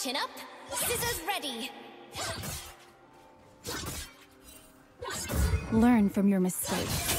Chin up, scissors ready. Learn from your mistakes.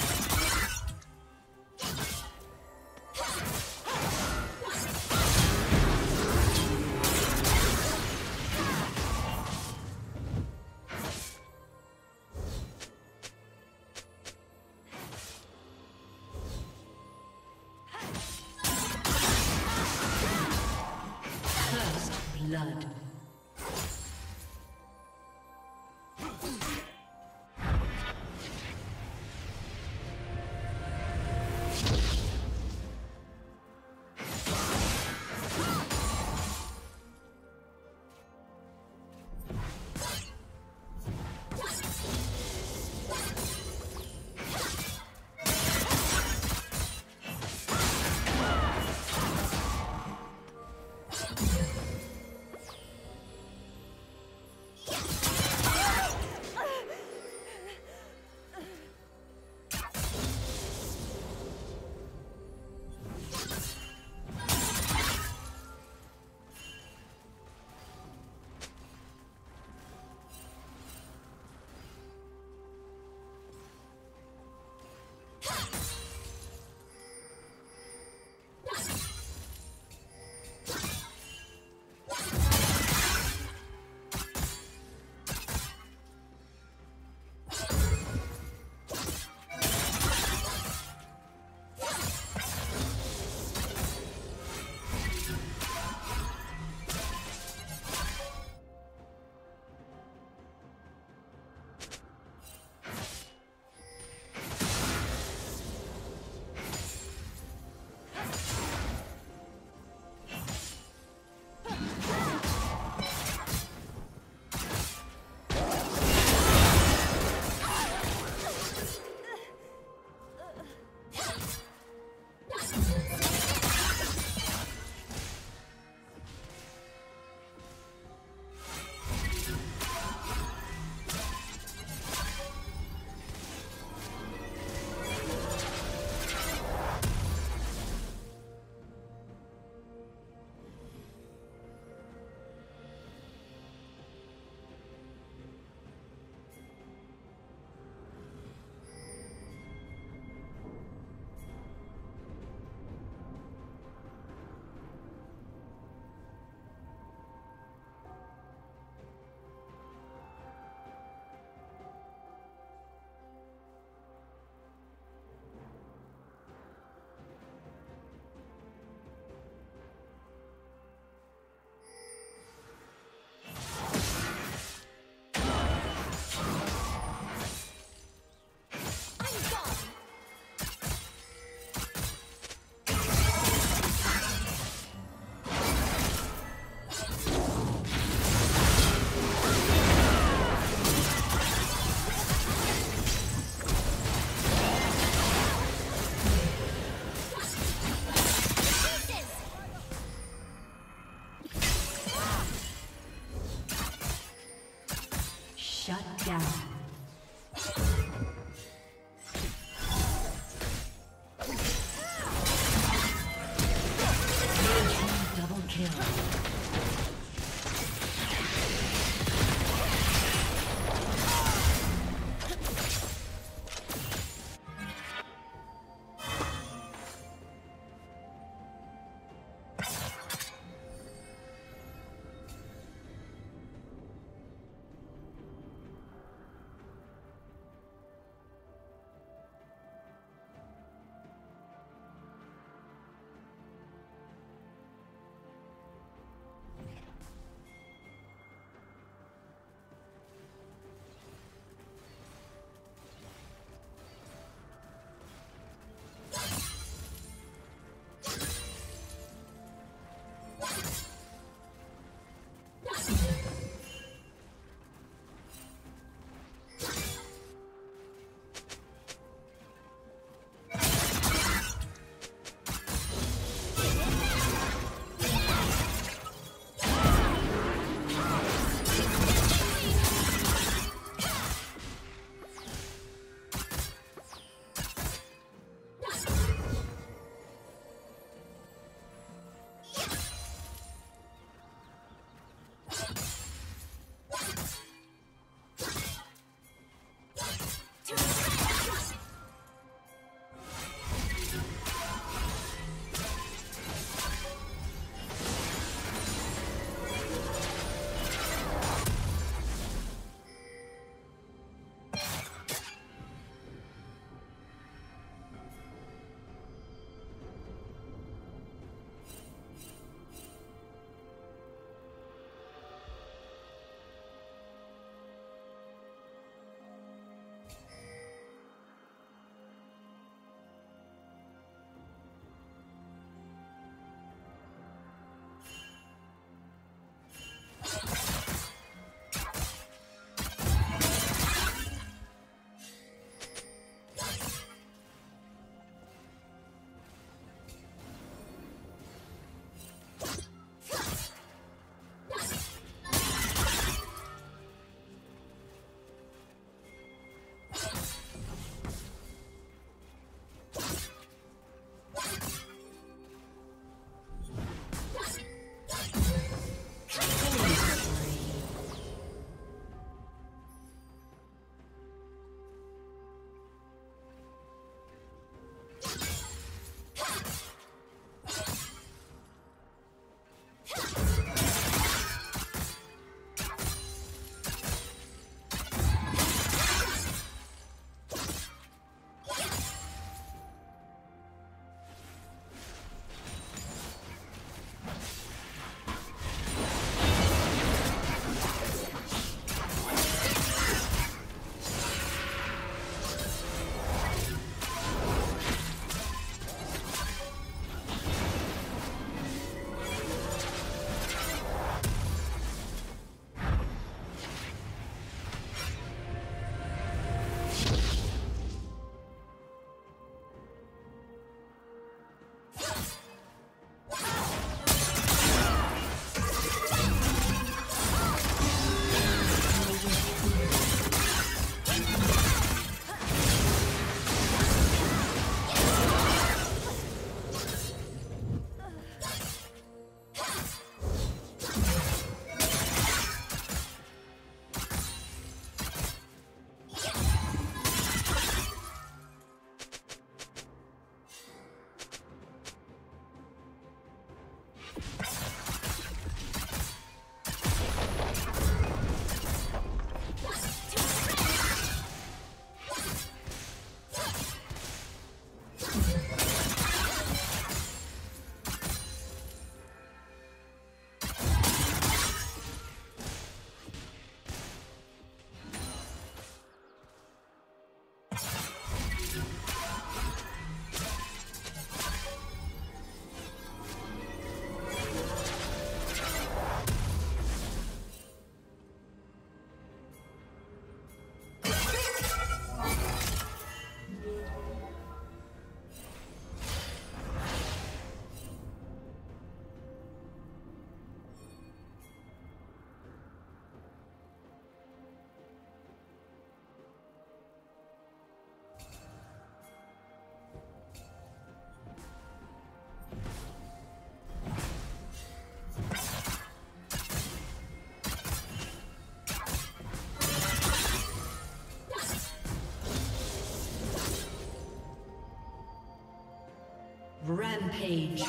Rampage.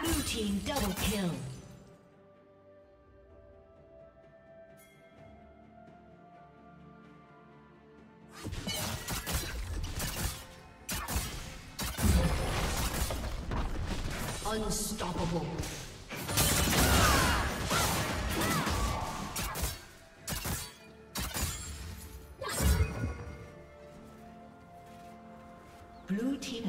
Blue team double kill. Unstoppable.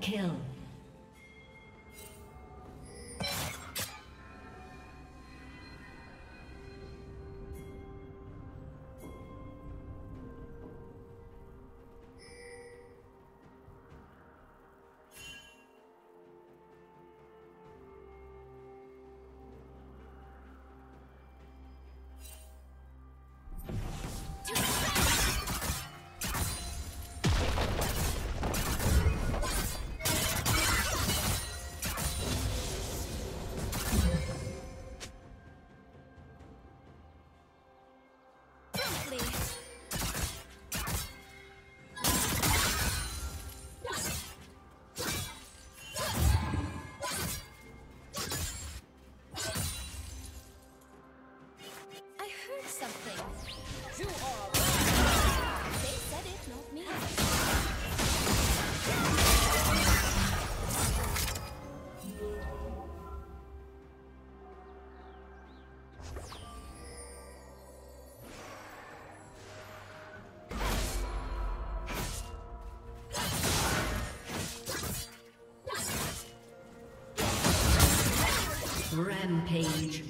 Kill. Rampage.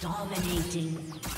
Dominating.